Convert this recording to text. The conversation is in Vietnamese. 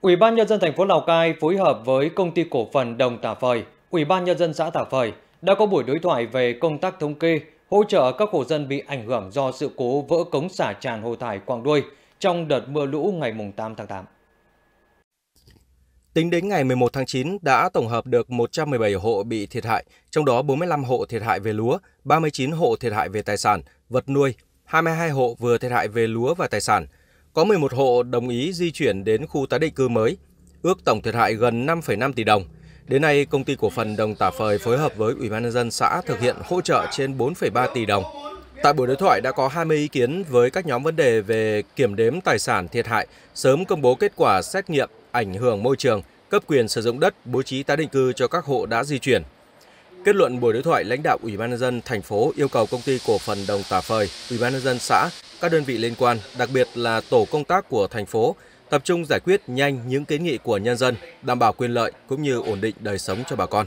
Ủy ban nhân dân thành phố Lào Cai phối hợp với công ty cổ phần Đồng Tả Phời, Ủy ban nhân dân xã Tả Phời đã có buổi đối thoại về công tác thống kê, hỗ trợ các hộ dân bị ảnh hưởng do sự cố vỡ cống xả tràn hồ thải Quảng Đuôi trong đợt mưa lũ ngày 8 tháng 8. Tính đến ngày 11 tháng 9 đã tổng hợp được 117 hộ bị thiệt hại, trong đó 45 hộ thiệt hại về lúa, 39 hộ thiệt hại về tài sản, vật nuôi, 22 hộ vừa thiệt hại về lúa và tài sản. Có 11 hộ đồng ý di chuyển đến khu tái định cư mới, ước tổng thiệt hại gần 5,5 tỷ đồng. Đến nay, công ty cổ phần Đồng Tả Phời phối hợp với Ủy ban nhân dân xã thực hiện hỗ trợ trên 4,3 tỷ đồng. Tại buổi đối thoại đã có 20 ý kiến với các nhóm vấn đề về kiểm đếm tài sản thiệt hại, sớm công bố kết quả xét nghiệm ảnh hưởng môi trường, cấp quyền sử dụng đất, bố trí tái định cư cho các hộ đã di chuyển. Kết luận buổi đối thoại, lãnh đạo Ủy ban nhân dân thành phố yêu cầu công ty cổ phần Đồng Tả Phời, Ủy ban nhân dân xã, các đơn vị liên quan, đặc biệt là tổ công tác của thành phố tập trung giải quyết nhanh những kiến nghị của nhân dân, đảm bảo quyền lợi cũng như ổn định đời sống cho bà con.